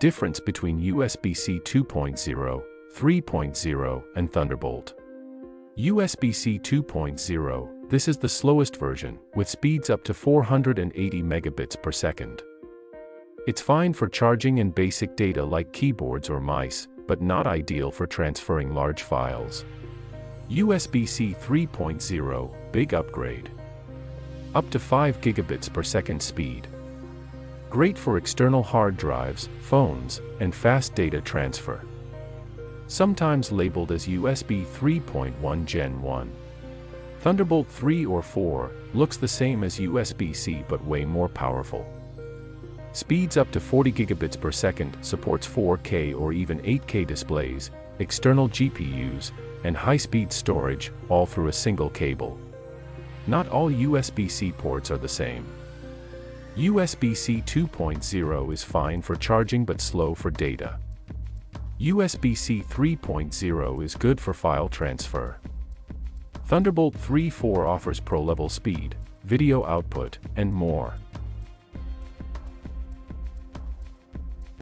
Difference between USB-C 2.0, 3.0, and Thunderbolt. USB-C 2.0, this is the slowest version, with speeds up to 480 megabits per second. It's fine for charging and basic data like keyboards or mice, but not ideal for transferring large files. USB-C 3.0, big upgrade. Up to 5 gigabits per second speed. Great for external hard drives, phones, and fast data transfer. Sometimes labeled as USB 3.1 Gen 1. Thunderbolt 3 or 4 looks the same as USB-C but way more powerful. Speeds up to 40 gigabits per second, supports 4K or even 8K displays, external GPUs, and high-speed storage, all through a single cable. Not all USB-C ports are the same. USB-C 2.0 is fine for charging but slow for data. USB-C 3.0 is good for file transfer. Thunderbolt 3.4 offers pro-level speed, video output, and more.